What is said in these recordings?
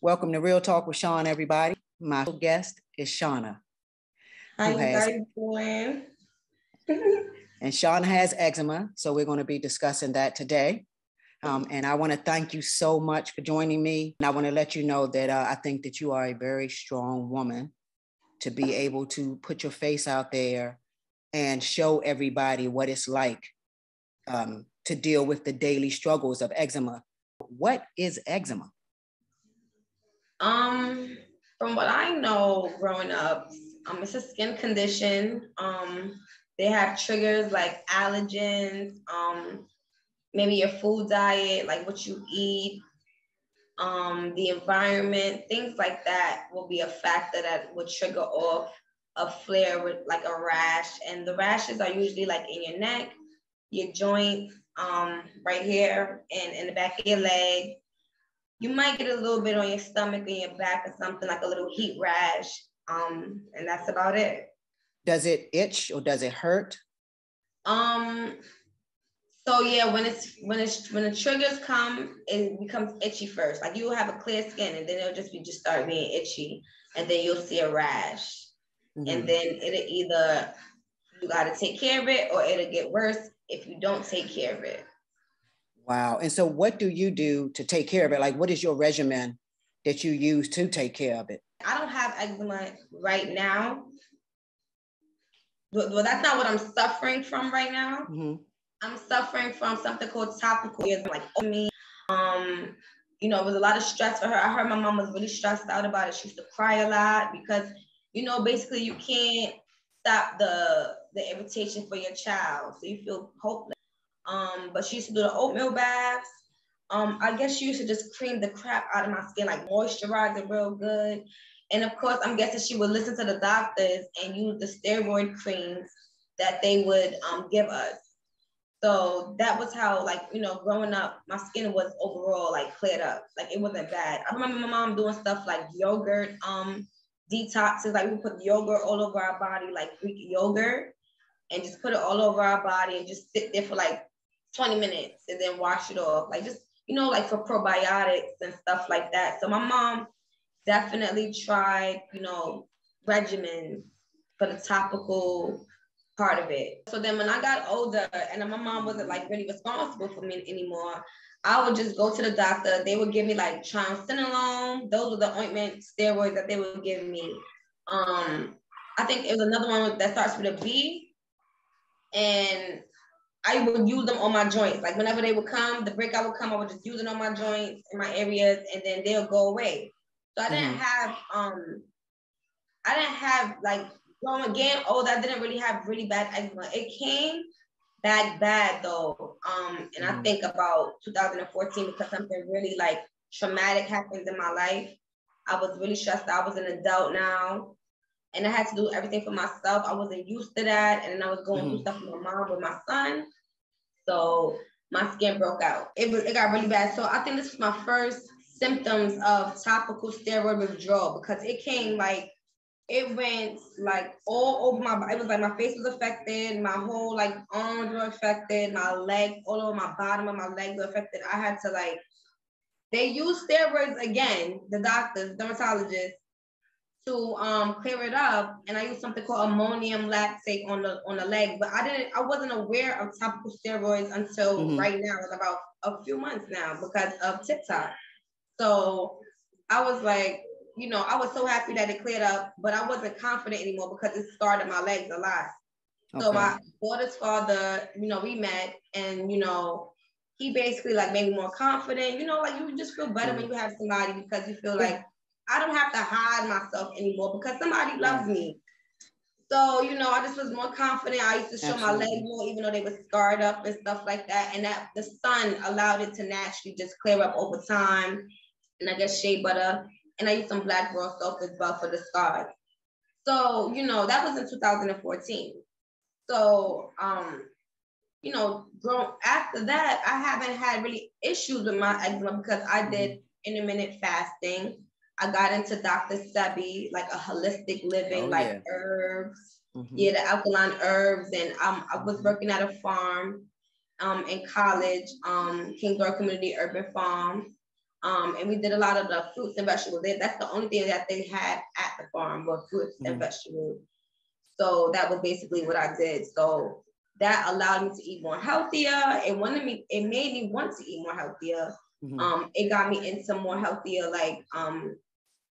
Welcome to Real Talk with Shawn, everybody. My guest is Shanna. How you doing? and Shanna has eczema, so we're going to be discussing that today. Um, and I want to thank you so much for joining me. And I want to let you know that uh, I think that you are a very strong woman to be able to put your face out there and show everybody what it's like um, to deal with the daily struggles of eczema. What is eczema? Um, from what I know growing up, um, it's a skin condition. Um, they have triggers like allergens, um, maybe your food diet, like what you eat, um, the environment, things like that will be a factor that would trigger off a flare with like a rash. And the rashes are usually like in your neck, your joints, um, right here, and in the back of your leg, you might get a little bit on your stomach and your back or something like a little heat rash. Um, and that's about it. Does it itch or does it hurt? Um, so yeah, when it's when it's when the triggers come, it becomes itchy first. Like you'll have a clear skin and then it'll just be just start being itchy, and then you'll see a rash. Mm-hmm. And then it'll either you gotta take care of it or it'll get worse if you don't take care of it. Wow. And so what do you do to take care of it? Like what is your regimen that you use to take care of it? I don't have eczema right now. Well, that's not what I'm suffering from right now. Mm-hmm. I'm suffering from something called topical, like me. Um, you know, it was a lot of stress for her. I heard my mom was really stressed out about it. She used to cry a lot because, you know, basically you can't stop the the irritation for your child. So you feel hopeless. Um, but she used to do the oatmeal baths. Um, I guess she used to just cream the crap out of my skin, like moisturize it real good. And of course, I'm guessing she would listen to the doctors and use the steroid creams that they would um, give us. So that was how, like, you know, growing up, my skin was overall like cleared up. Like it wasn't bad. I remember my mom doing stuff like yogurt, um, detoxes. Like we put yogurt all over our body, like Greek yogurt, and just put it all over our body and just sit there for like 20 minutes and then wash it off. Like just, you know, like for probiotics and stuff like that. So my mom definitely tried, you know, regimen for the topical part of it. So then when I got older and my mom wasn't like really responsible for me anymore, I would just go to the doctor. They would give me like triamcinolone. Those were the ointment steroids that they would give me. Um, I think it was another one that starts with a B. And I would use them on my joints. Like whenever they would come, the breakout would come, I would just use it on my joints in my areas and then they'll go away. So I didn't mm-hmm. have um I didn't have like going again, oh, that didn't really have really bad eczema. It came back bad though. Um, and mm-hmm. I think about 2014 because something really like traumatic happened in my life. I was really stressed. I was an adult now and I had to do everything for myself. I wasn't used to that. And then I was going mm-hmm. through stuff with my mom with my son. So my skin broke out. It was it got really bad. So I think this was my first symptoms of topical steroid withdrawal because it came like it went like all over my body. It was like my face was affected, my whole like arms were affected, my legs, all over my bottom of my legs were affected. I had to like they used steroids again, the doctors, dermatologists, to um, clear it up, and I used something called ammonium lactate on the on the leg. But I didn't, I wasn't aware of topical steroids until mm-hmm. right now. It's about a few months now because of TikTok. So I was like, you know, I was so happy that it cleared up, but I wasn't confident anymore because it scarred my legs a lot. Okay. So my daughter's father, you know, we met, and you know, he basically like made me more confident. You know, like you just feel better when mm. you have somebody because you feel like I don't have to hide myself anymore because somebody loves me. So, you know, I just was more confident. I used to show Absolutely. my legs more, even though they were scarred up and stuff like that. And that the sun allowed it to naturally just clear up over time. And I guess shea butter. And I used some black girl soap as well for the scars. So, you know, that was in 2014. So, um, you know, grown after that, I haven't had really issues with my eczema because I did intermittent fasting. I got into Dr. Sebi, like a holistic living, oh, like yeah. herbs. Mm-hmm. Yeah, the alkaline herbs. And um, I was working at a farm um, in college, um, Kingsborough Community Urban Farm. Um, and we did a lot of the fruits and vegetables. That's the only thing that they had at the farm was fruits mm-hmm. and vegetables. So that was basically what I did. So that allowed me to eat more healthier. It wanted me, it made me want to eat more healthier. Mm-hmm. Um, it got me into more healthier, like um,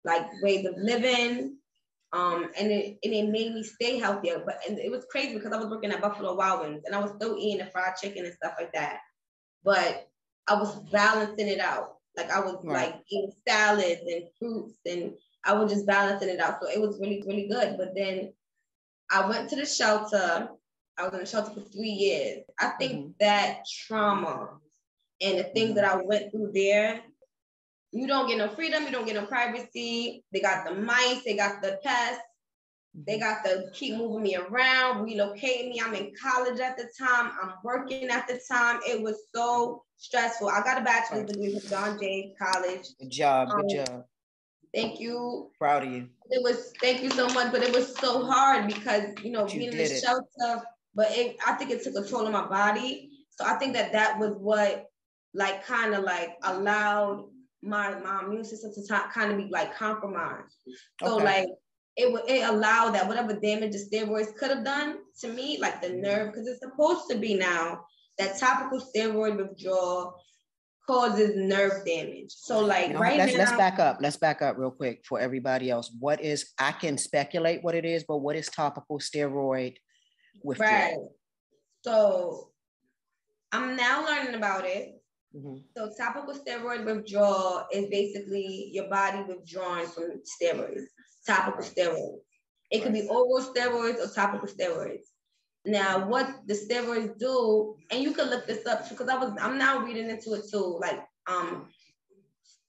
like ways of living. Um, and it and it made me stay healthier. But and it was crazy because I was working at Buffalo Wild Wings and I was still eating the fried chicken and stuff like that. But I was balancing it out. Like I was right. like eating salads and fruits and I was just balancing it out. So it was really, really good. But then I went to the shelter. I was in the shelter for three years. I think mm-hmm. that trauma and the things mm-hmm. that I went through there, you don't get no freedom, you don't get no privacy. They got the mice, they got the pests, they got to keep moving me around, relocating me. I'm in college at the time. I'm working at the time. It was so stressful. I got a bachelor's degree from John Jay College. Good job. Good um, job. Thank you. Proud of you. It was thank you so much, but it was so hard because you know being in the it. shelter. But it, I think it took a toll on my body. So I think that that was what like kind of like allowed my my immune system to kind of be like compromised. So okay. like it would it allowed that whatever damage the steroids could have done to me, like the nerve, because it's supposed to be now that topical steroid withdrawal causes nerve damage. So like no, right let's, now, let's back up. Let's back up real quick for everybody else. What is I can speculate what it is, but what is topical steroid withdrawal? Right. So I'm now learning about it. Mm-hmm. So topical steroid withdrawal is basically your body withdrawing from steroids topical steroids. It could be oral steroids or topical steroids. Now, what the steroids do, and you can look this up because I was I'm now reading into it too, like um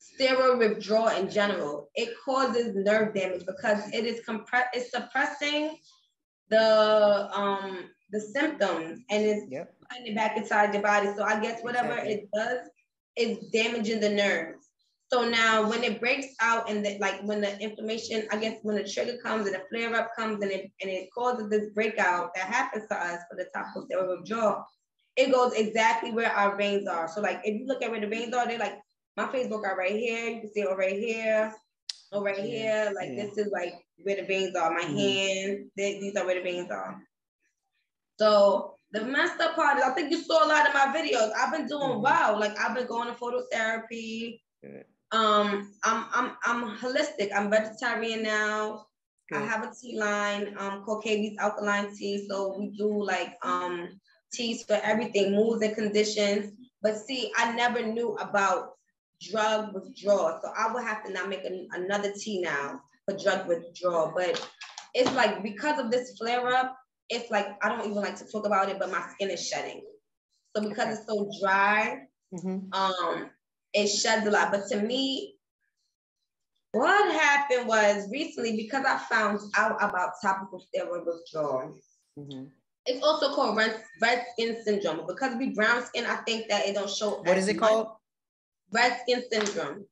steroid withdrawal in general. It causes nerve damage because it is compress it's suppressing the um the symptoms and it's yep. putting it back inside your body. So I guess whatever exactly. it does is damaging the nerves. So now when it breaks out and the, like when the inflammation, I guess when the trigger comes and the flare up comes and it, and it causes this breakout that happens to us for the topical steroid withdrawal, it goes exactly where our veins are. So like if you look at where the veins are, they're like my Facebook are right here. You can see it right here, or right here. Like yeah. this is like where the veins are. My mm-hmm. hand, they, these are where the veins are. So the messed up part is I think you saw a lot of my videos. I've been doing mm-hmm. well. Like I've been going to phototherapy. Good. Um, I'm I'm I'm holistic. I'm vegetarian now. Good. I have a tea line um, called KB's Alkaline Tea. So we do like um, teas for everything, moods and conditions. But see, I never knew about drug withdrawal. So I would have to now make an, another tea now for drug withdrawal. But it's like because of this flare up, it's like I don't even like to talk about it, but my skin is shedding. So because okay. it's so dry, mm-hmm. um, it sheds a lot. But to me, what happened was recently because I found out about topical steroid withdrawal. Mm-hmm. It's also called red, red skin syndrome. Because we brown skin, I think that it don't show. What is it much. called? Red skin syndrome.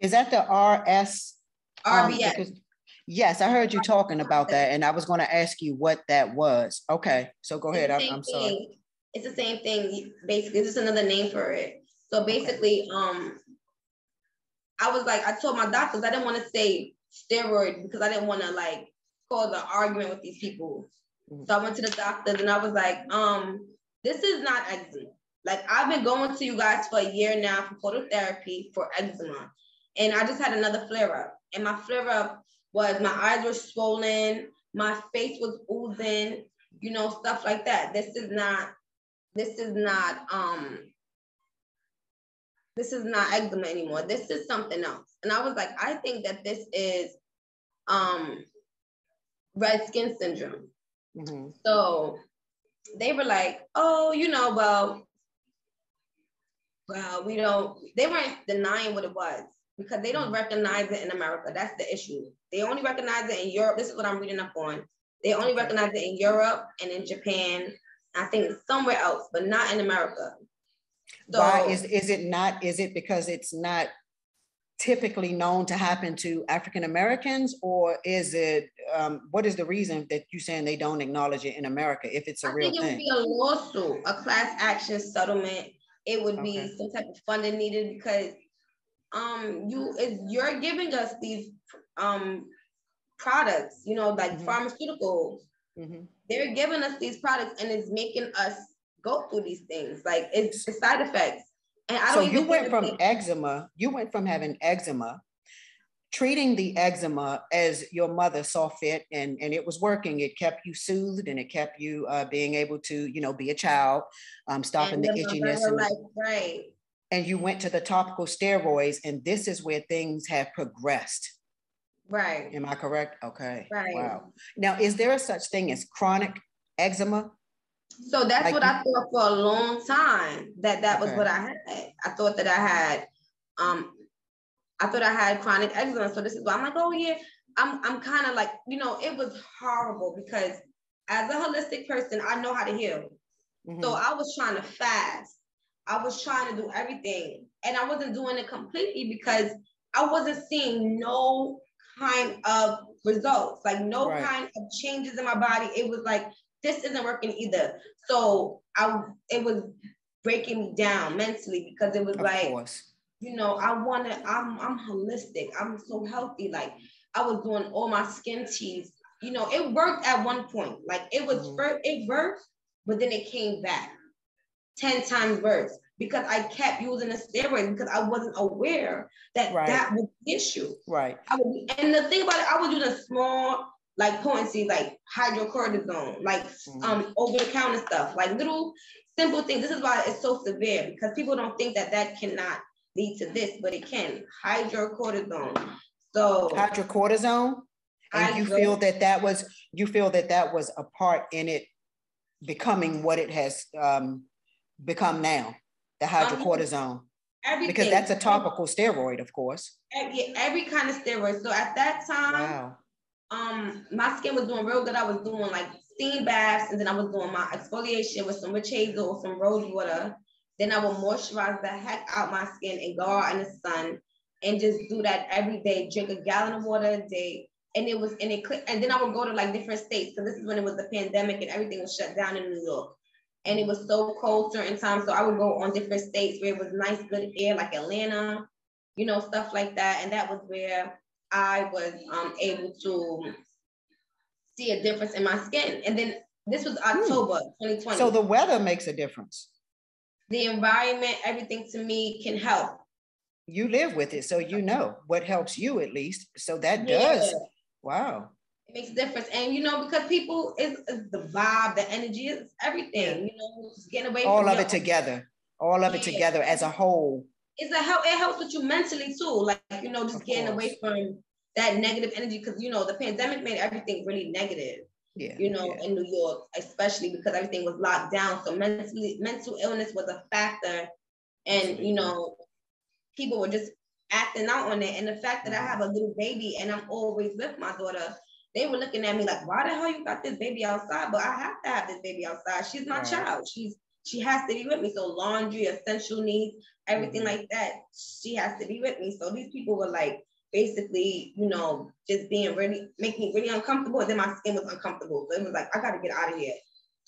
Is that the RS? RBS. Um, yes, I heard you talking about that, and I was going to ask you what that was. Okay, so go ahead. I'm, I'm sorry. It's the same thing. Basically, it's just another name for it. So basically, um, I was like, I told my doctors I didn't want to say steroid because I didn't want to like cause an argument with these people. Mm-hmm. So I went to the doctors and I was like, um, this is not eczema. Like I've been going to you guys for a year now for phototherapy for eczema. And I just had another flare up. And my flare up was my eyes were swollen, my face was oozing, you know, stuff like that. This is not, this is not um this is not eczema anymore. This is something else. And I was like, I think that this is um red skin syndrome. Mm-hmm. So they were like, oh, you know, well, well, we don't, they weren't denying what it was because they don't mm-hmm. recognize it in America. That's the issue. They only recognize it in Europe. This is what I'm reading up on. They only recognize it in Europe and in Japan. I think somewhere else, but not in America. So, Why is is it not? Is it because it's not typically known to happen to African Americans, or is it um, what is the reason that you're saying they don't acknowledge it in America if it's a I real thing? I think it would be a lawsuit, a class action settlement. It would okay. be some type of funding needed because um you is you're giving us these um products, you know, like mm-hmm. pharmaceuticals. Mm-hmm. They're giving us these products and it's making us go through these things. Like it's the side effects. And I don't so you went from eczema, you went from having eczema, treating the eczema as your mother saw fit and, and it was working. It kept you soothed and it kept you uh, being able to, you know, be a child, um, stopping the itchiness. And, like, right. And you went to the topical steroids and this is where things have progressed. Right. Am I correct? Okay. Right. Wow. Now, is there a such thing as chronic eczema? So that's like, what I thought for a long time. That that okay. was what I had. I thought that I had, um, I thought I had chronic eczema. So this is why I'm like, oh yeah, I'm I'm kind of like, you know, it was horrible because as a holistic person, I know how to heal. Mm-hmm. So I was trying to fast. I was trying to do everything, and I wasn't doing it completely because I wasn't seeing no kind of results, like no right. kind of changes in my body. It was like this isn't working either. So I it was breaking me down mentally because it was of like, course. you know, I want to, I'm I'm holistic. I'm so healthy. Like I was doing all my skin teas. You know, it worked at one point. Like it was mm-hmm. first, it worked, but then it came back 10 times worse because I kept using the steroids because I wasn't aware that right. that was the issue. Right. Was, and the thing about it, I was using small like potency, like hydrocortisone, like mm-hmm. um over the counter stuff, like little simple things. This is why it's so severe because people don't think that that cannot lead to this, but it can. Hydrocortisone. So hydrocortisone, and you feel that that was you feel that that was a part in it becoming what it has um, become now, the hydrocortisone. Everything. Because that's a topical steroid, of course. Every, every kind of steroid. So at that time, wow um my skin was doing real good. I was doing like steam baths, and then I was doing my exfoliation with some witch hazel or some rose water. Then I would moisturize the heck out my skin and go out in the sun and just do that every day. Drink a gallon of water a day. And it was and it and then I would go to like different states. So this is when it was the pandemic and everything was shut down in New York. And it was so cold certain times. So I would go on different states where it was nice, good air, like Atlanta, you know, stuff like that. And that was where I was um, able to see a difference in my skin. And then this was hmm. October hmm. 2020. So the weather makes a difference. The environment, everything to me can help. You live with it, so you know what helps you at least. So that yeah. does. Wow. It makes a difference. And you know, because people is the vibe, the energy, is everything, yeah. you know, getting away all of it together. All of yeah. it together as a whole it's a help. It helps with you mentally too. Like you know, just of getting course. away from that negative energy because you know the pandemic made everything really negative. Yeah, you know, yeah. in New York, especially because everything was locked down. So mentally, mental illness was a factor, and you know, people were just acting out on it. And the fact that I mm-hmm. have a little baby and I'm always with my daughter, they were looking at me like, "Why the hell you got this baby outside?" But I have to have this baby outside. She's my right. child. She's she has to be with me. So laundry, essential needs, everything mm-hmm. like that, she has to be with me. So these people were like basically, you know, just being really making me really uncomfortable. And then my skin was uncomfortable. So it was like, I gotta get out of here.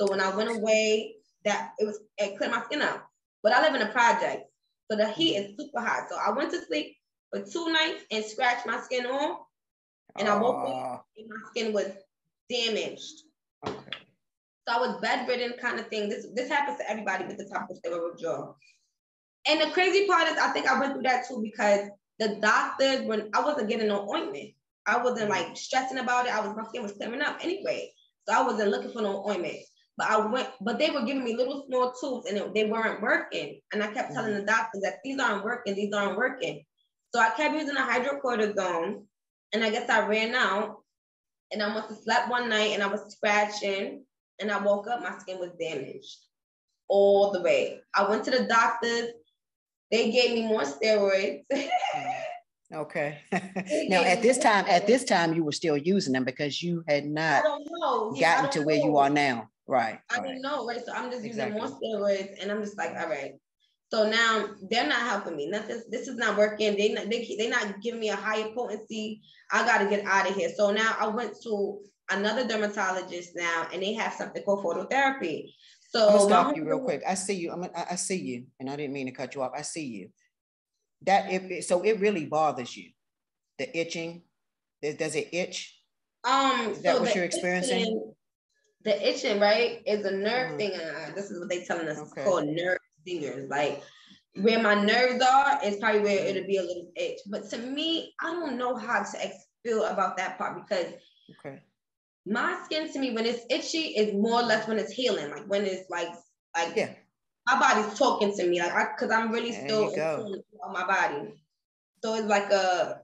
So when I went away, that it was it cleared my skin up. But I live in a project. So the heat is super hot. So I went to sleep for two nights and scratched my skin off. And I woke up and my skin was damaged. Okay. So I was bedridden kind of thing. This this happens to everybody with the topical steroid withdrawal. And the crazy part is I think I went through that too because the doctors when I wasn't getting no ointment. I wasn't like stressing about it. I was my skin was clearing up anyway. So I wasn't looking for no ointment. But I went, but they were giving me little small tubes and it, they weren't working. And I kept telling the mm-hmm. doctors that these aren't working, these aren't working. So I kept using a hydrocortisone and I guess I ran out and I must have slept one night and I was scratching and I woke up, my skin was damaged all the way. I went to the doctors. They gave me more steroids. Mm. okay. now at this time, at this time, you were still using them because you had not gotten to where know. you are now. Right. I right. don't know, right? So I'm just exactly. using more steroids and I'm just like, all right. So now they're not helping me. Nothing. This is not working. They not, they they not giving me a higher potency. I got to get out of here. So now I went to another dermatologist now, and they have something called phototherapy. So I'm gonna stop you real quick. I see you. I'm. I see you, and I didn't mean to cut you off. I see you. That if so, it really bothers you. The itching. Does it itch? Um. Is that so what you're experiencing? Itching, the itching, right, is a nerve mm. thing. Uh, this is what they telling us. Okay. It's called nerve stingers. Like where my nerves are is probably where mm. it'll be a little itch. But to me, I don't know how to feel about that part because okay. My skin to me when it's itchy is more or less when it's healing. Like when it's like like yeah. my body's talking to me. Like I cause I'm really there still on my body. So it's like a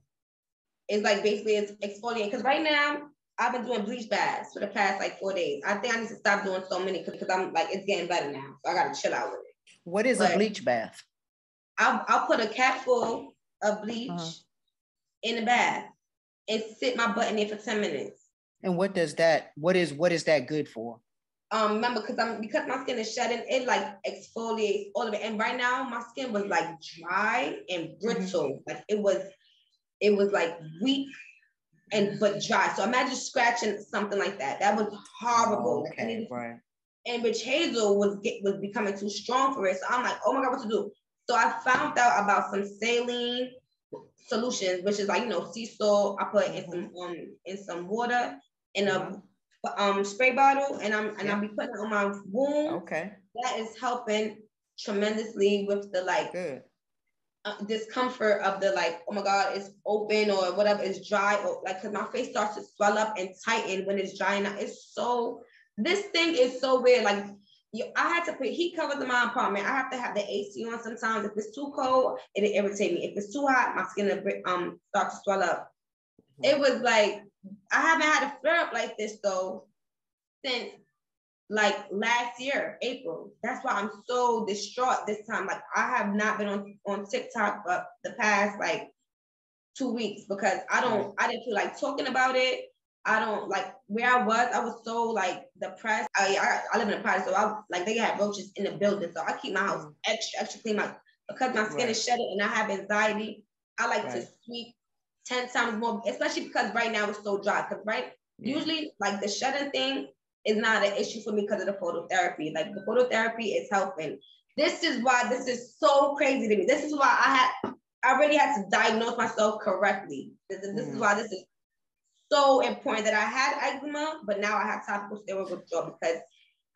it's like basically it's exfoliating. Because right now I've been doing bleach baths for the past like four days. I think I need to stop doing so many because I'm like it's getting better now. So I gotta chill out with it. What is but a bleach bath? I'll, I'll put a cap full of bleach uh-huh. in the bath and sit my butt in there for 10 minutes. And what does that, what is, what is that good for? Um, remember, because I'm because my skin is shedding, it like exfoliates all of it. And right now, my skin was like dry and brittle. Mm-hmm. Like it was, it was like weak and but dry. So imagine scratching something like that. That was horrible. Oh, okay, like, right and Witch Hazel was get, was becoming too strong for it. So I'm like, oh my god, what to do? So I found out about some saline solutions, which is like you know sea salt. I put in some um in some water in a um spray bottle, and I'm and yeah. I'll be putting it on my wound. Okay, that is helping tremendously with the like Uh, discomfort of the like, oh my God, it's open or whatever, it's dry or like, cause my face starts to swell up and tighten when it's dry. Now it's so this thing is so weird. Like you, I had to put heat covers in my apartment. I have to have the AC on sometimes. If it's too cold, it'll irritate me. If it's too hot, my skin will um start to swell up. It was like I haven't had a flare up like this though since like last year, April. That's why I'm so distraught this time. Like I have not been on, on TikTok but the past like two weeks because I don't I didn't feel like talking about it. I don't like where I was. I was so like depressed. I I, I live in a party, so I like they had roaches in the building, so I keep my house mm. extra extra clean. My because my skin right. is shedding and I have anxiety. I like right. to sweep ten times more, especially because right now it's so dry. Because right, yeah. usually like the shedding thing is not an issue for me because of the phototherapy. Like the phototherapy is helping. This is why this is so crazy to me. This is why I had I really had to diagnose myself correctly. This, this mm. is why this is so important that I had eczema, but now I have topical steroid withdrawal because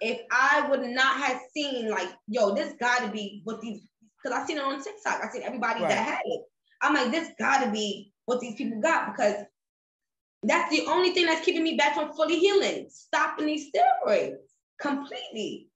if I would not have seen like, yo, this got to be what these, because I seen it on TikTok, I seen everybody right. that had it. I'm like, this got to be what these people got because that's the only thing that's keeping me back from fully healing, stopping these steroids completely.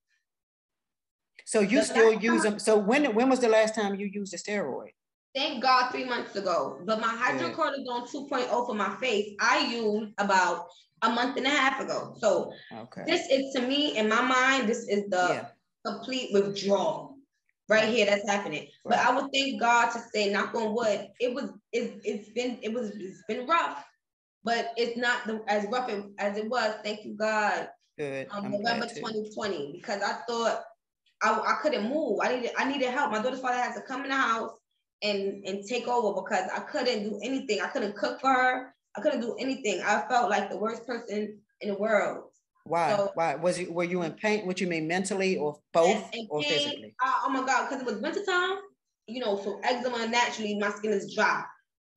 So you the still use them. So when when was the last time you used a steroid? Thank God three months ago. But my hydrocortisone 2.0 for my face, I used about a month and a half ago. So okay. this is to me, in my mind, this is the yeah. complete withdrawal right here that's happening. Right. But I would thank God to say, knock on wood, it was it, it's been it was it's been rough, but it's not the, as rough as it was. Thank you, God. Good. Um, November 2020, because I thought I, I couldn't move. I needed I needed help. My daughter's father had to come in the house and and take over because I couldn't do anything. I couldn't cook for her. I couldn't do anything. I felt like the worst person in the world. Why? So, Why was you? Were you in pain? What you mean, mentally or both, or physically? Uh, oh my God! Because it was winter time. You know, so eczema naturally, my skin is dry.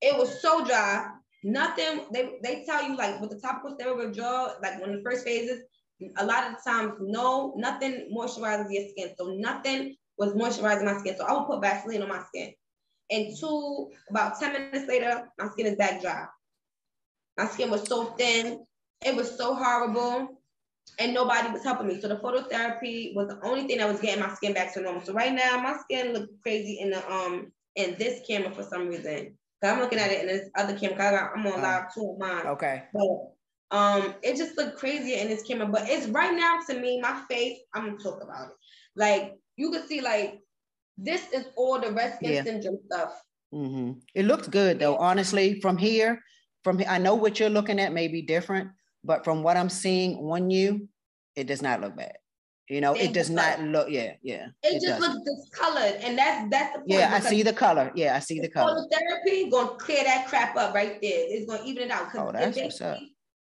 It was so dry. Nothing. They they tell you like with the topical steroid withdrawal, like when the first phases, a lot of the times, no, nothing moisturizes your skin. So nothing was moisturizing my skin. So I would put Vaseline on my skin. And two, about 10 minutes later, my skin is back dry. My skin was so thin. It was so horrible. And nobody was helping me. So the phototherapy was the only thing that was getting my skin back to normal. So right now my skin looks crazy in the um in this camera for some reason. Cause I'm looking at it in this other camera. Cause I'm on oh. live too of mine. Okay. But um, it just looked crazier in this camera. But it's right now to me, my face. I'm gonna talk about it. Like you can see, like this is all the rest yeah. syndrome stuff. Mm-hmm. It looks good though, honestly. From here, from here, I know what you're looking at may be different, but from what I'm seeing on you, it does not look bad. You know, it does not look. Yeah, yeah. It, it just doesn't. looks discolored, and that's that's the point. Yeah, I see the color. Yeah, I see the color. Therapy gonna clear that crap up right there. It's gonna even it out. Oh, that's what's up.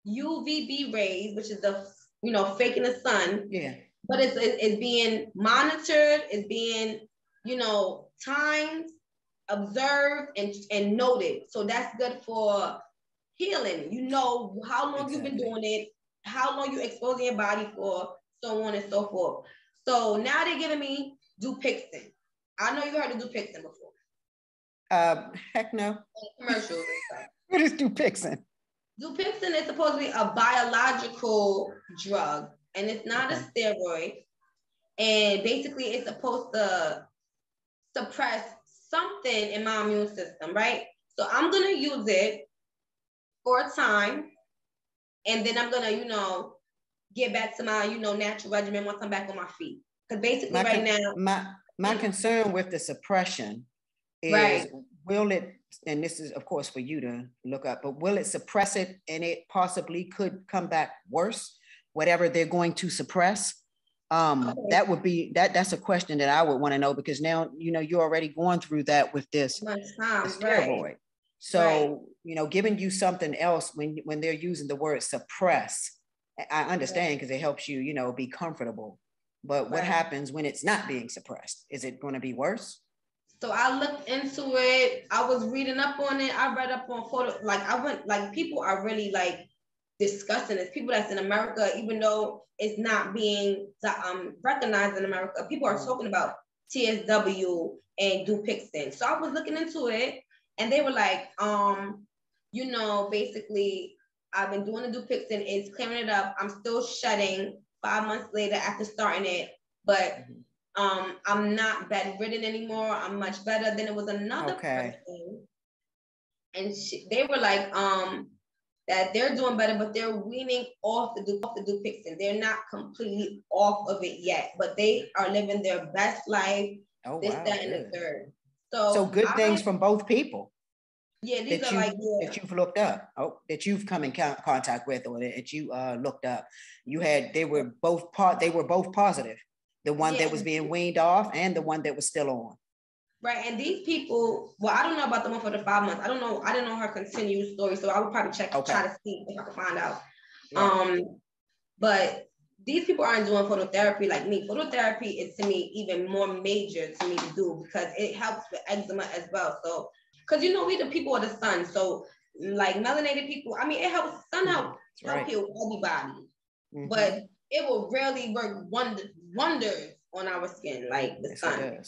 UVB rays, which is the you know faking the sun. Yeah. But it's it's being monitored. It's being you know timed, observed, and and noted. So that's good for healing. You know how long exactly. you've been doing it, how long you're exposing your body for, so on and so forth. So now they're giving me Dupixent. I know you heard of Dupixent before. Uh, heck no. Commercials what is Dupixent? Dupixent is supposed to be a biological drug, and it's not okay. a steroid. And basically, it's supposed to suppress something in my immune system, right? So I'm gonna use it for a time, and then I'm gonna, you know, get back to my, you know, natural regimen once I'm back on my feet. Because basically, my right con- now, my my concern with the suppression is right. will it, and this is of course for you to look up, but will it suppress it, and it possibly could come back worse, whatever they're going to suppress. Um, okay. that would be that that's a question that I would want to know because now you know you're already going through that with this, time, steroid. So, right. you know, giving you something else when when they're using the word suppress, I understand because it helps you, you know, be comfortable. But what right. happens when it's not being suppressed? Is it going to be worse? So I looked into it. I was reading up on it. I read up on photo. Like I went. Like people are really like discussing this. People that's in America, even though it's not being um, recognized in America, people are talking about TSW and Dupixent. So I was looking into it and they were like, um, you know, basically, I've been doing the Dupixent, it's clearing it up. I'm still shedding five months later after starting it, but mm-hmm. um, I'm not bedridden anymore. I'm much better. Then it was another okay. person, and she, they were like, um, that they're doing better, but they're weaning off the off the Dupixent. They're not completely off of it yet, but they are living their best life. Oh, this, wow, that, and the third. So, so good I, things from both people. Yeah, these that are you, like yeah. that you've looked up. Oh, that you've come in contact with, or that you uh, looked up. You had they were both part. They were both positive. The one yeah. that was being weaned off, and the one that was still on. Right, and these people. Well, I don't know about the one for the five months. I don't know. I didn't know her continued story, so I would probably check okay. try to see if I could find out. Yeah. Um, but these people aren't doing phototherapy like me. Phototherapy is to me even more major to me to do because it helps with eczema as well. So, because you know we the people of the sun, so like melanated people. I mean, it helps. Sun help help right. heal everybody, mm-hmm. but it will really work wonder, wonders on our skin, like the yes, sun.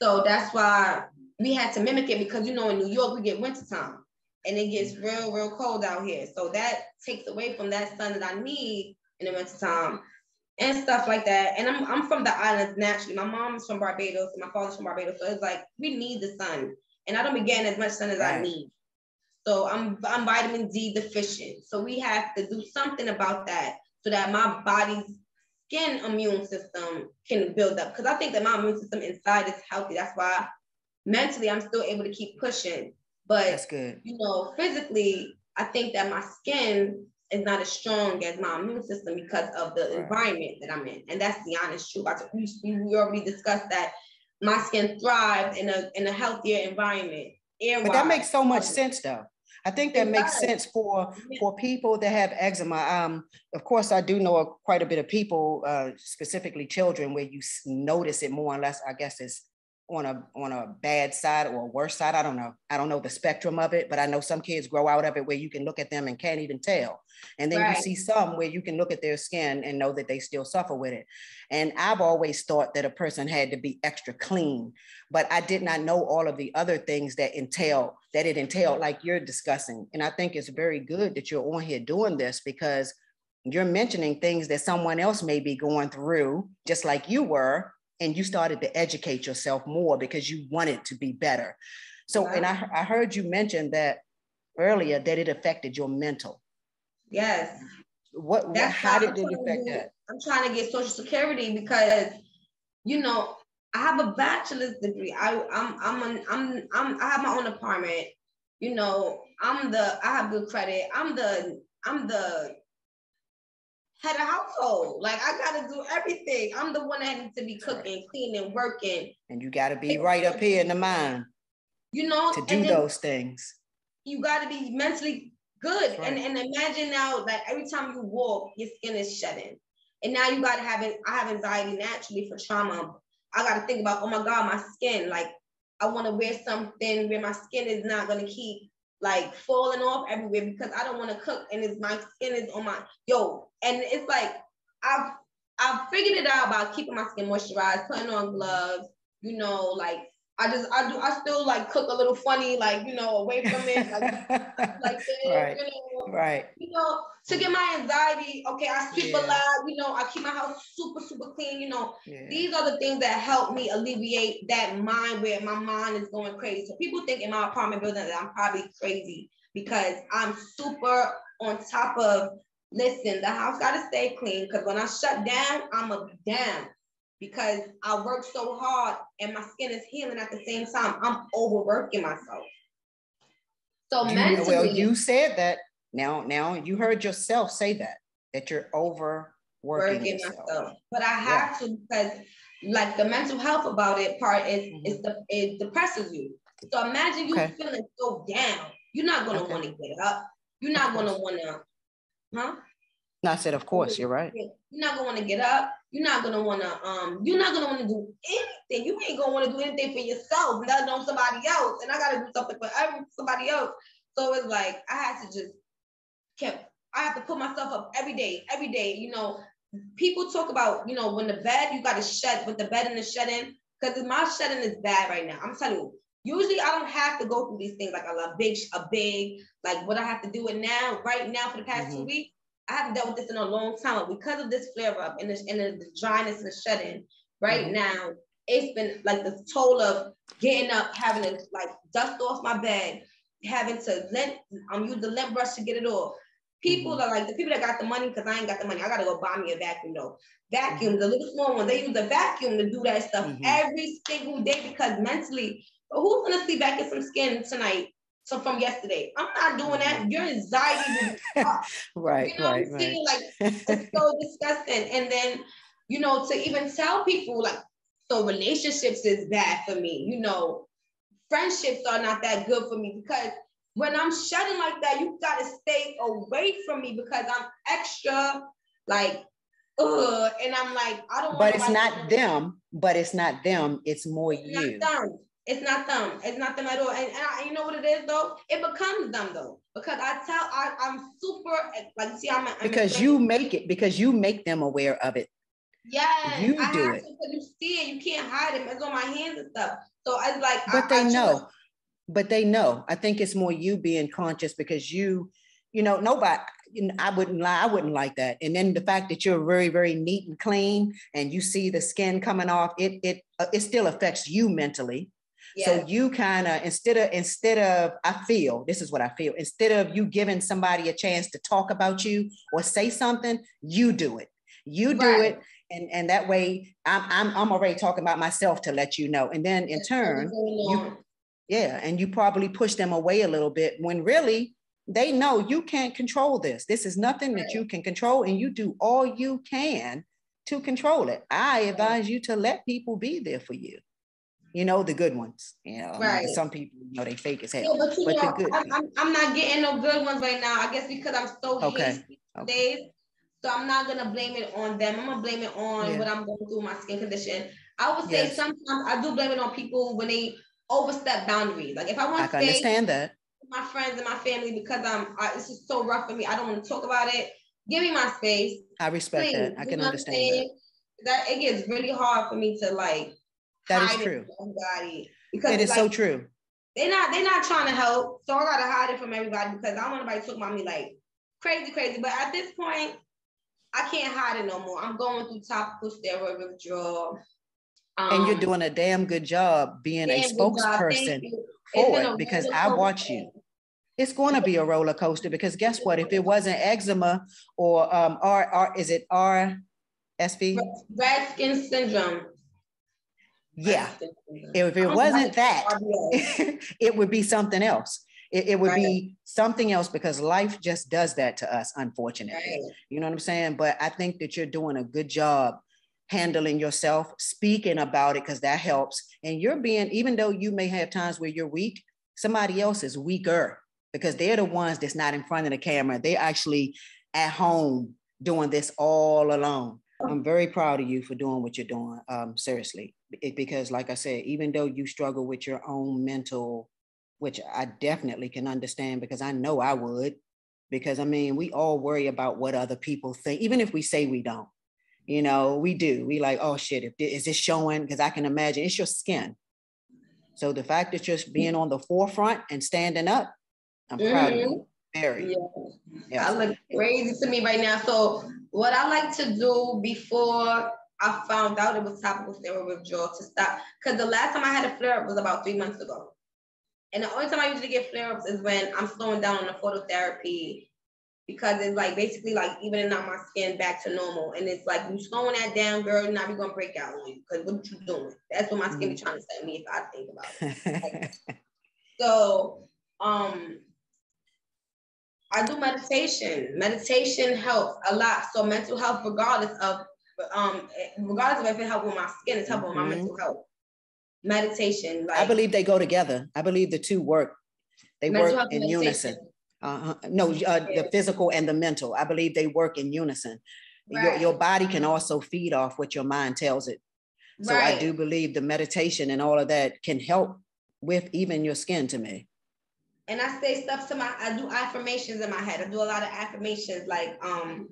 So that's why we had to mimic it because you know in New York we get wintertime and it gets mm-hmm. real, real cold out here. So that takes away from that sun that I need in the wintertime and stuff like that. And I'm, I'm from the islands naturally. My mom's from Barbados and my father's from Barbados. So it's like we need the sun. And I don't be getting as much sun as right. I need. So I'm I'm vitamin D deficient. So we have to do something about that so that my body's skin immune system can build up. Because I think that my immune system inside is healthy. That's why mentally I'm still able to keep pushing. But that's good. You know, physically, I think that my skin is not as strong as my immune system because of the right. environment that I'm in. And that's the honest truth. I, we, we already discussed that my skin thrives in a in a healthier environment. But that makes so much sense though. I think that it makes does. sense for for people that have eczema. Um, of course, I do know quite a bit of people, uh, specifically children, where you notice it more or less. I guess it's on a on a bad side or a worse side. I don't know. I don't know the spectrum of it, but I know some kids grow out of it where you can look at them and can't even tell. And then right. you see some where you can look at their skin and know that they still suffer with it. And I've always thought that a person had to be extra clean, but I did not know all of the other things that entail that it entailed, mm-hmm. like you're discussing. And I think it's very good that you're on here doing this because you're mentioning things that someone else may be going through, just like you were, and you started to educate yourself more because you wanted to be better. So, uh-huh. and I, I heard you mention that earlier that it affected your mental. Yes. What, That's how did it affect that? I'm trying to get social security because, you know, I have a bachelor's degree. I, I'm, I'm, an, I'm, I'm, I have my own apartment. You know, I'm the, I have good credit. I'm the, I'm the head of household. Like I gotta do everything. I'm the one that needs to be cooking, cleaning, working. And you gotta be right up here in the mind. You know, to do those things. You gotta be mentally good. Right. And, and imagine now that every time you walk, your skin is shedding. And now you gotta have it. I have anxiety naturally for trauma. I gotta think about, oh my God, my skin. Like I wanna wear something where my skin is not gonna keep like falling off everywhere because I don't want to cook and it's my skin is on my yo. And it's like I've I've figured it out about keeping my skin moisturized, putting on gloves, you know, like I just I do I still like cook a little funny, like you know, away from it, like like this, right. you know, right. You know, to get my anxiety. Okay, I sleep yeah. a lot. You know, I keep my house super super clean. You know, yeah. these are the things that help me alleviate that mind where my mind is going crazy. So people think in my apartment building that I'm probably crazy because I'm super on top of. Listen, the house gotta stay clean because when I shut down, I'm a down because I work so hard and my skin is healing at the same time. I'm overworking myself. So you, mentally, well, you said that. Now, now you heard yourself say that that you're overworking myself. But I have yeah. to because, like, the mental health about it part is mm-hmm. is the it depresses you. So imagine you okay. feeling so down. You're not gonna okay. want to get up. You're not gonna want to, huh? No, I said, of course, you're right. You're not gonna want to get up. You're not gonna want to. Um, you're not gonna want to do anything. You ain't gonna want to do anything for yourself, let alone somebody else. And I gotta do something for every, somebody else. So it's like I had to just kept. I have to put myself up every day, every day. You know, people talk about you know when the bed you got to shed with the bed and the shedding because my shedding is bad right now. I'm telling you. Usually I don't have to go through these things like a, big, a big, like what I have to do it now, right now for the past mm-hmm. two weeks I haven't dealt with this in a long time, but because of this flare up and, the, and the, dryness and right mm-hmm. now, it's been like the toll of getting up, having to like dust off my bed, having to lint, I'm um, use the lint brush to get it off. People mm-hmm. are like the people that got the money because I ain't got the money. I gotta go buy me a vacuum though. Vacuum, mm-hmm. the little small ones, they use a vacuum to do that stuff mm-hmm. every single day because mentally, who's gonna see back in some skin tonight so from yesterday. I'm not doing that. Your anxiety right, you know right, right. Like it's so disgusting. And then, you know, to even tell people like, so relationships is bad for me. You know, friendships are not that good for me because when I'm shutting like that, you gotta stay away from me because I'm extra like Ugh, and I'm like, I don't. But it's not them. But it's not them. It's more it's you. It's not them. It's not them at all. And, and I, you know what it is though? It becomes them though. Because I tell I, I'm super like see I'm, I'm because you make it because you make them aware of it. Yeah, you I do it. To, you see it, you can't hide it. It's on my hands and stuff. So I like But I, they I know. But they know. I think it's more you being conscious because you, you know, nobody I wouldn't lie, I wouldn't like that. And then the fact that you're very, very neat and clean, and you see the skin coming off, it it uh, it still affects you mentally. So you kind of instead of instead of I feel this is what I feel instead of you giving somebody a chance to talk about you or say something, you do it. You do right. it, and and that way I'm I'm I'm already talking about myself to let you know, and then in turn, you, yeah, and you probably push them away a little bit when really they know you can't control this. This is nothing right. that you can control, and you do all you can to control it. I advise you to let people be there for you you know, the good ones. You know, right. some people, you know, they fake as hell. Yeah, but, but know, the good I'm, I'm, not getting no good ones right now. I guess because I'm so okay. hasty okay. days. So I'm not gonna blame it on them. I'm gonna blame it on yeah. what I'm going through, my skin condition. I would say yes. sometimes I do blame it on people when they overstep boundaries. Like if I want to understand that my friends and my family because I'm I, it's just so rough for me. I don't want to talk about it. Give me my space. I respect Please, that. I can understand that. That it gets really hard for me to like that is true. Everybody because it is like, so true. They're not they're not trying to help, so I gotta hide it from everybody because I don't want anybody to talk about me like crazy, crazy. But at this point, I can't hide it no more. I'm going through topical steroid withdrawal. Um, and you're um, doing a damn good job being a spokesperson for it because I watch you. It's going to be a roller coaster because guess what? If it wasn't eczema or um, R, R is it RSV? Red skin syndrome. Yeah. If it wasn't oh, that, it would be something else. It, it would right. be something else because life just does that to us, unfortunately. Right. You know what I'm saying? But I think that you're doing a good job handling yourself, speaking about it, because that helps. And you're being, even though you may have times where you're weak, somebody else is weaker because they're the ones that's not in front of the camera. They're actually at home doing this all alone. I'm very proud of you for doing what you're doing. Um, seriously, it, because like I said, even though you struggle with your own mental, which I definitely can understand because I know I would, because I mean, we all worry about what other people think, even if we say we don't. You know, we do. We like, oh shit, if is this showing? Because I can imagine it's your skin. So the fact that you're being on the forefront and standing up, I'm mm-hmm. proud of you. Mm-hmm. Very. Yeah. yeah. I look crazy to me right now. So what I like to do before I found out it was topical steroid withdrawal to stop, because the last time I had a flare up was about three months ago. And the only time I usually get flare ups is when I'm slowing down on the phototherapy because it's like basically like evening out my skin back to normal. And it's like you slowing that down, girl, you're not be gonna break out on you because what are you doing? That's what my skin mm-hmm. be trying to tell me if I think about it. so um I do meditation. Meditation helps a lot. So mental health, regardless of um, regardless of if it helps with my skin, it's helping mm-hmm. with my mental health. Meditation. Like, I believe they go together. I believe the two work. They work in unison. Uh, no, uh, the physical and the mental. I believe they work in unison. Right. Your, your body can also feed off what your mind tells it. So right. I do believe the meditation and all of that can help with even your skin to me and I say stuff to my I do affirmations in my head. I do a lot of affirmations like um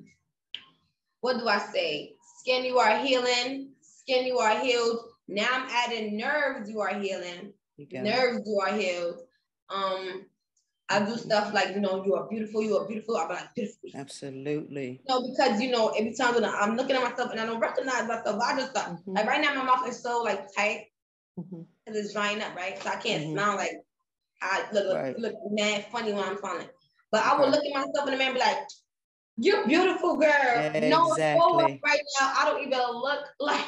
what do I say? Skin you are healing, skin you are healed. Now I'm adding nerves you are healing. Nerves you are healed. Um I do stuff like, you know, you are beautiful, you are beautiful. I'm like, beautiful. Absolutely. No, because, you know, every time when I'm looking at myself and I don't recognize myself, I just mm-hmm. like right now, my mouth is so like tight because mm-hmm. it's drying up, right? So I can't mm-hmm. smile like I look, right. look, mad funny when I'm smiling. But I would look at myself in the mirror and be like, you're beautiful, girl. Yeah, no, exactly. right now, I don't even look like.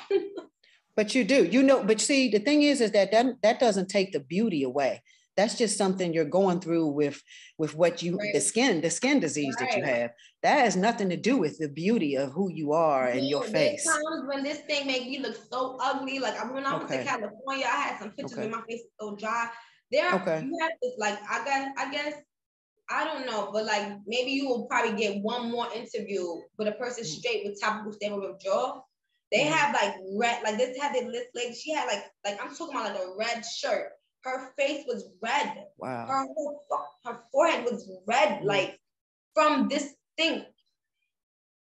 but you do, you know. But see, the thing is, is that that, that doesn't take the beauty away. That's just something you're going through with with what you right. the skin the skin disease right. that you have. That has nothing to do with the beauty of who you are and your face. Times when this thing made me look so ugly, like when I went okay. to California, I had some pictures okay. my face so dry. There, okay. you have this like I got, I guess I don't know, but like maybe you will probably get one more interview with a person mm-hmm. straight with topical steroid withdrawal. They mm-hmm. have like red, like this had the list lady. She had like like I'm talking about like a red shirt. Her face was red. Wow. Her whole, her forehead was red, mm-hmm. like from this thing.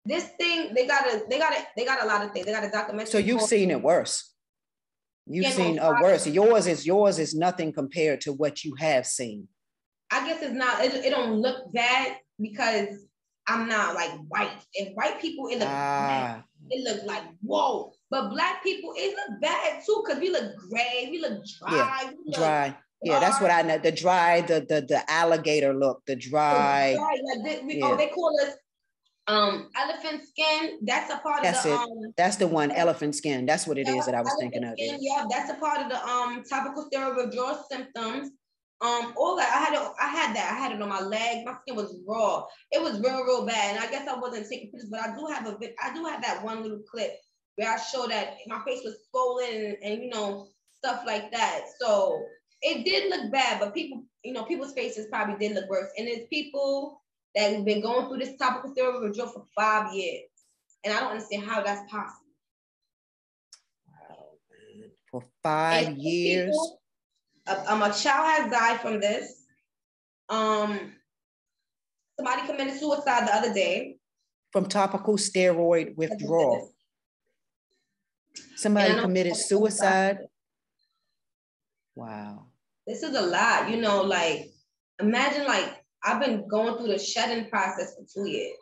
This thing, they got a they got a they got a lot of things. They got a documentary. So you've seen it worse. You've yeah, seen a worse. Yours is yours is nothing compared to what you have seen. I guess it's not. It, it don't look bad because I'm not like white. And white people, it look ah. It look like whoa. But black people, it look bad too because we look gray. We look dry. Yeah, look dry. Yeah, that's what I know. The dry, the the the alligator look, the dry. The dry like they, we, oh, yeah. Oh, they call us um, elephant skin, that's a part that's of the. It. Um, that's the one, elephant skin. That's what it is that I was thinking of. Skin, yeah, that's a part of the um topical steroid withdrawal symptoms. Um, all that I had, I had that. I had it on my leg. My skin was raw. It was real, real bad. And I guess I wasn't taking pictures, but I do have a, I do have that one little clip where I show that my face was swollen and, and you know stuff like that. So it did look bad, but people, you know, people's faces probably did look worse. And it's people that we've been going through this topical steroid withdrawal for five years. And I don't understand how that's possible. For five and years. People, um, a child has died from this. Um, somebody committed suicide the other day. From topical steroid withdrawal. Somebody committed suicide. Wow. This is a lot, you know, like imagine like I've been going through the shedding process for two years.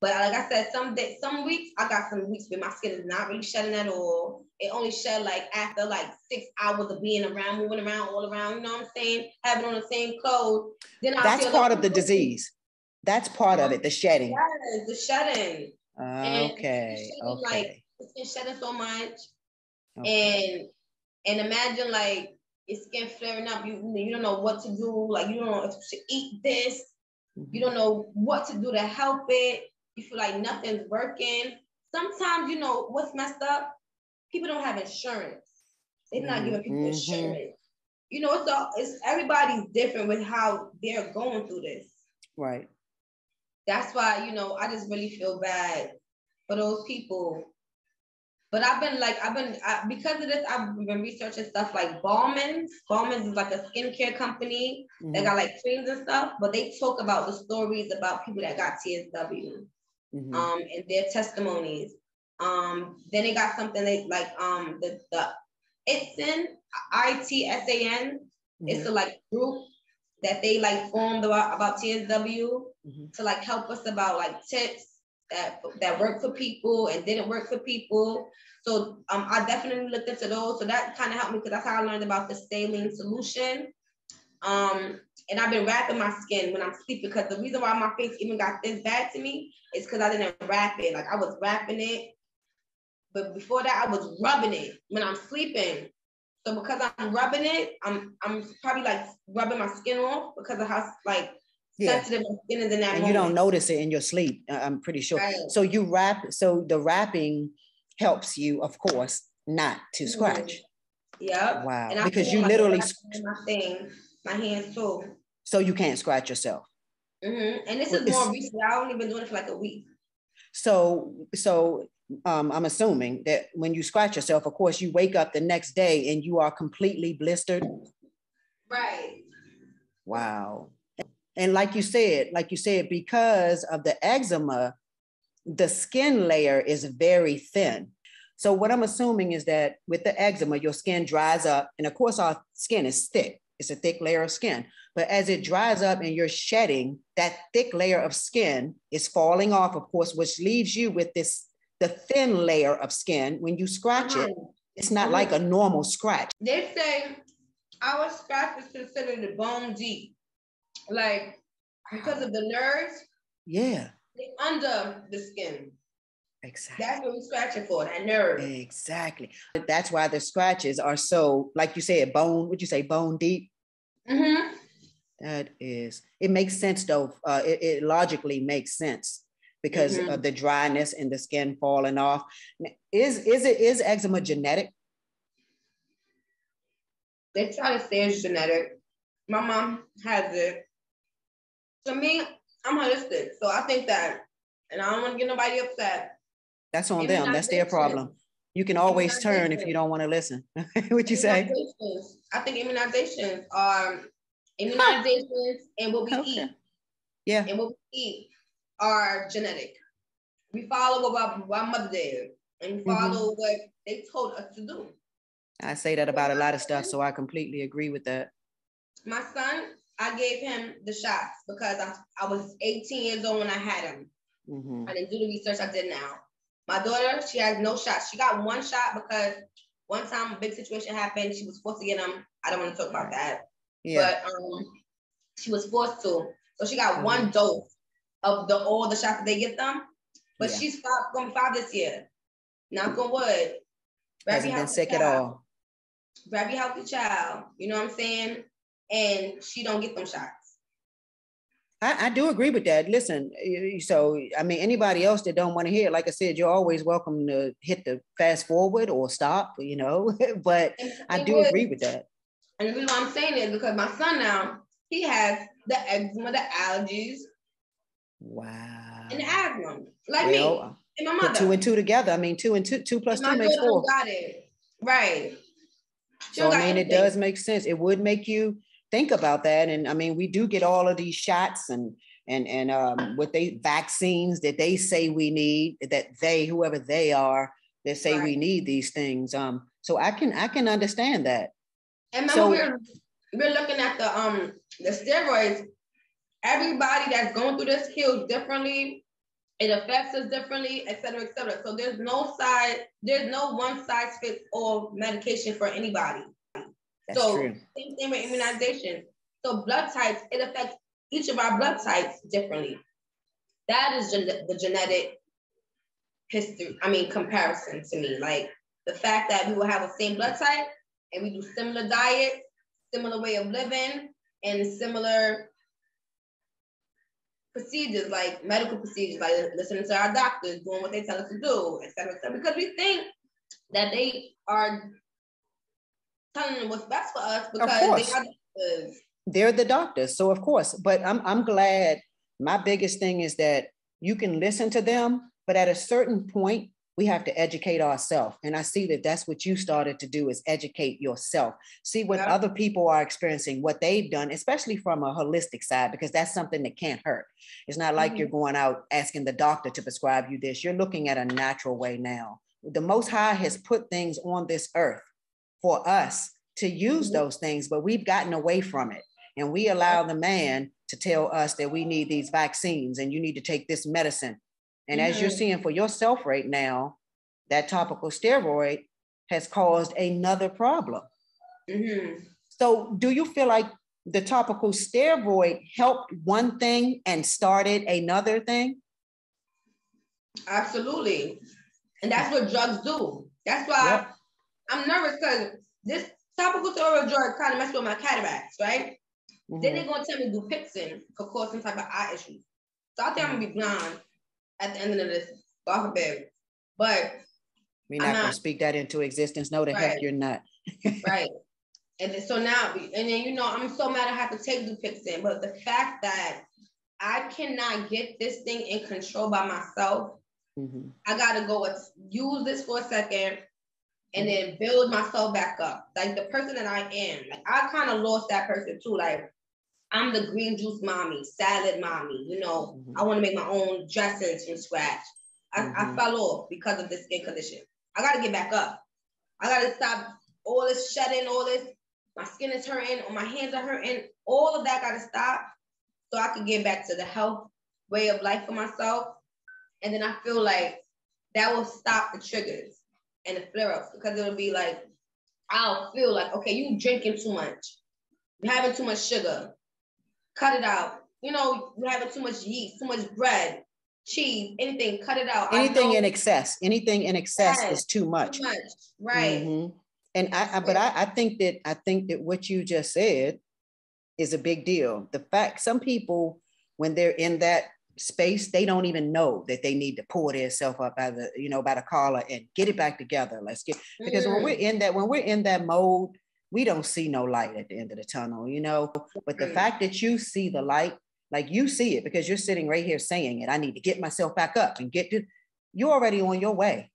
But like I said, some days, some weeks I got some weeks where my skin is not really shedding at all. It only shed like after like six hours of being around, moving around, all around. You know what I'm saying? Having on the same clothes. Then I that's part of the disease. That's part of it. The shedding. Yes, the shedding. Uh, okay. okay. Like it's been shedding so much, okay. and and imagine like your skin flaring up, you you don't know what to do, like you don't know if you should eat this, mm-hmm. you don't know what to do to help it, you feel like nothing's working. Sometimes you know what's messed up, people don't have insurance. They're not giving people mm-hmm. insurance. You know, it's all it's everybody's different with how they're going through this. Right. That's why, you know, I just really feel bad for those people but I've been like, I've been, I, because of this, I've been researching stuff like Balmonds. Balmonds is like a skincare company mm-hmm. that got like creams and stuff, but they talk about the stories about people that got TSW mm-hmm. um, and their testimonies. Um, then they got something they like um the the ITSAN, I-T-S-A-N. Mm-hmm. It's a like group that they like formed about, about TSW mm-hmm. to like help us about like tips that that worked for people and didn't work for people. So um, I definitely looked into those. So that kind of helped me because that's how I learned about the saline solution. Um, and I've been wrapping my skin when I'm sleeping because the reason why my face even got this bad to me is because I didn't wrap it. Like I was wrapping it, but before that I was rubbing it when I'm sleeping. So because I'm rubbing it, I'm I'm probably like rubbing my skin off because of how like yeah. sensitive skin is in that and moment. you don't notice it in your sleep. I'm pretty sure. Right. So you wrap. So the wrapping helps you, of course, not to mm-hmm. scratch. Mm-hmm. Yeah. Wow. And because you literally my thing, my hands too. So you can't scratch yourself. Mm-hmm. And this is more recent. I've only been doing it for like a week. So so um, I'm assuming that when you scratch yourself, of course, you wake up the next day and you are completely blistered. Right. Wow. And like you said, like you said, because of the eczema, the skin layer is very thin. So what I'm assuming is that with the eczema, your skin dries up. And of course, our skin is thick. It's a thick layer of skin. But as it dries up and you're shedding, that thick layer of skin is falling off, of course, which leaves you with this the thin layer of skin. When you scratch it, uh-huh. it's not like a normal scratch. They say our scratch is considered a bone deep like because of the nerves. Yeah. Under the skin. Exactly. That's what we're scratching for, that nerve. Exactly. That's why the scratches are so, like you said, bone, would you say bone deep? Mm-hmm. That is, it makes sense though. Uh, it, it logically makes sense because mm-hmm. of the dryness and the skin falling off. Is is it is eczema genetic? They try to say it's genetic. My mom has it to me, I'm holistic. So I think that, and I don't want to get nobody upset. That's on them. That's their problem. You can always turn if you don't want to listen. what you say? I think immunizations are immunizations and what we okay. eat. Yeah. And what we eat are genetic. We follow what our, our mother did and we mm-hmm. follow mm-hmm. what they told us to do. I say that about a lot of stuff, so I completely agree with that. My son I gave him the shots because I, I was 18 years old when I had him. Mm-hmm. I didn't do the research I did now. My daughter, she has no shots. She got one shot because one time a big situation happened. She was forced to get them. I don't want to talk about that. Yeah. But um, she was forced to. So she got mm-hmm. one dose of the all the shots that they get them. But yeah. she's five, going five this year. Knock on wood. Hasn't been sick child. at all. Very healthy child. You know what I'm saying? And she don't get them shots. I, I, do agree with that. Listen, so I mean, anybody else that don't want to hear, like I said, you're always welcome to hit the fast forward or stop, you know. but I do agree with that. And the reason why I'm saying it is because my son now he has the eczema, the allergies. Wow. And the asthma, like well, me and my mother. two and two together. I mean, two and two, two plus two makes four. Got it. Right. So I mean, it does make sense. It would make you think about that. And I mean, we do get all of these shots and and and um, what they vaccines that they say we need that they whoever they are that say right. we need these things. Um, so I can I can understand that. And so, we're we're looking at the um the steroids. Everybody that's going through this heals differently. It affects us differently, et cetera, et cetera. So there's no side, there's no one size fits all medication for anybody. That's so true. same thing with immunization. So blood types, it affects each of our blood types differently. That is gen- the genetic history, I mean, comparison to me. Like the fact that we will have the same blood type and we do similar diets similar way of living and similar procedures, like medical procedures, like listening to our doctors, doing what they tell us to do, etc. Et because we think that they are telling them what's best for us because they are the they're the doctors. So of course, but I'm I'm glad my biggest thing is that you can listen to them, but at a certain point, we have to educate ourselves. And I see that that's what you started to do is educate yourself. See what yeah. other people are experiencing, what they've done, especially from a holistic side, because that's something that can't hurt. It's not like mm-hmm. you're going out asking the doctor to prescribe you this. You're looking at a natural way now. The Most High has put things on this earth for us to use mm-hmm. those things, but we've gotten away from it. And we allow the man to tell us that we need these vaccines and you need to take this medicine. And mm-hmm. as you're mm-hmm. seeing for yourself right now, that topical steroid has caused another problem. Mm-hmm. So, do you feel like the topical steroid helped one thing and started another thing? Absolutely. And that's what drugs do. That's why yep. I'm nervous because this topical steroid drug kind of messed with my cataracts, right? Mm-hmm. Then they're gonna tell me Dupixent could cause some type of eye issues. So I think mm-hmm. I'm gonna be blind at the end of this. God forbid. But we're not, not gonna speak that into existence. No, the right. heck you're not. right. And then, so now, and then you know, I'm so mad I have to take Dupixent, but the fact that I cannot get this thing in control by myself, mm-hmm. I gotta go use this for a second and then build myself back up. Like the person that I am, like I kind of lost that person too. Like I'm the green juice mommy, salad mommy. You know, mm-hmm. I want to make my own dressings from scratch. I, mm-hmm. I fell off because of this skin condition. I got to get back up. I got to stop all this shedding, all this. My skin is hurting, or my hands are hurting. All of that got to stop so I can get back to the health way of life for myself. And then I feel like that will stop the triggers and the flare ups because it'll be like, I'll feel like, okay, you drinking too much, you're having too much sugar, cut it out. You know, you're having too much yeast, too much bread, cheese, anything, cut it out. Anything in excess, anything in excess yes, is too much. Too much. Right. Mm-hmm. And I, I but I, I think that I think that what you just said is a big deal. The fact some people, when they're in that space, they don't even know that they need to pull themselves up by the, you know, by the collar and get it back together. Let's get because mm. when we're in that, when we're in that mode, we don't see no light at the end of the tunnel, you know. But the fact that you see the light, like you see it because you're sitting right here saying it, I need to get myself back up and get to you're already on your way.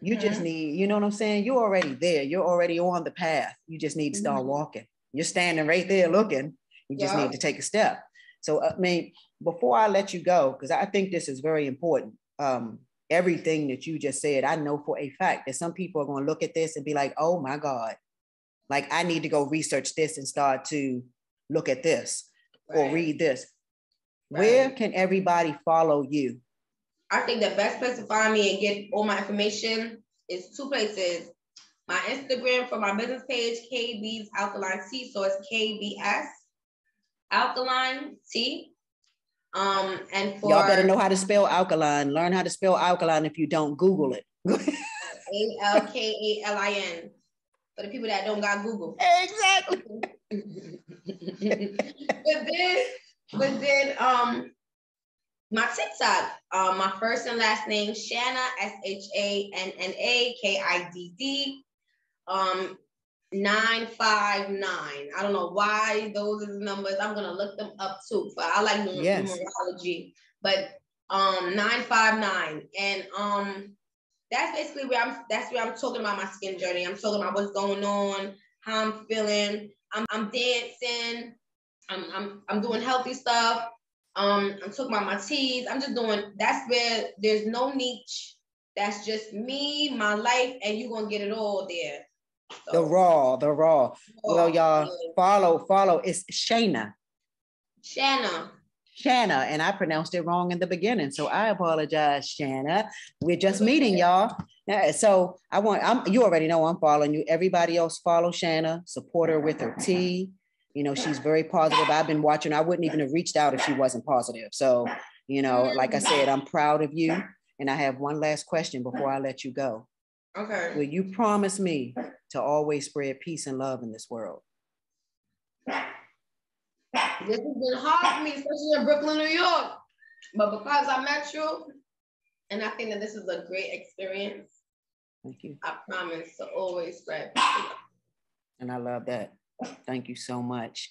You mm-hmm. just need, you know what I'm saying? You're already there. You're already on the path. You just need to start mm-hmm. walking. You're standing right there looking. You just yeah. need to take a step. So, I mean, before I let you go, because I think this is very important, um, everything that you just said, I know for a fact that some people are going to look at this and be like, oh my God, like I need to go research this and start to look at this right. or read this. Right. Where can everybody follow you? I think the best place to find me and get all my information is two places. My Instagram for my business page, KB's Alkaline Tea. So it's KBS Alkaline Tea. Um, and for y'all better know how to spell alkaline. Learn how to spell alkaline if you don't Google it. A L K A L I N. For the people that don't got Google. Exactly. but then, but then, um, my TikTok, um, my first and last name, Shanna, S H A N N A K I D D. Um, 959. I don't know why those are the numbers. I'm gonna look them up too. But I like yes. numerology. But um 959. And um that's basically where I'm that's where I'm talking about my skin journey. I'm talking about what's going on, how I'm feeling. I'm I'm dancing, I'm I'm I'm doing healthy stuff. Um, I'm talking about my teas. I'm just doing that's where there's no niche. That's just me, my life, and you're gonna get it all there. The raw, the raw. Oh, well, y'all follow, follow. It's Shana. Shanna. Shanna, and I pronounced it wrong in the beginning, so I apologize, Shanna. We're just meeting, y'all. So I want I'm you already know I'm following you. Everybody else follow Shanna, support her with her tea. You know, she's very positive. I've been watching, I wouldn't even have reached out if she wasn't positive. So, you know, like I said, I'm proud of you. And I have one last question before I let you go. Okay. Will you promise me to always spread peace and love in this world? This has been hard for me, especially in Brooklyn, New York. But because I met you, and I think that this is a great experience. Thank you. I promise to always spread. And I love that. Thank you so much.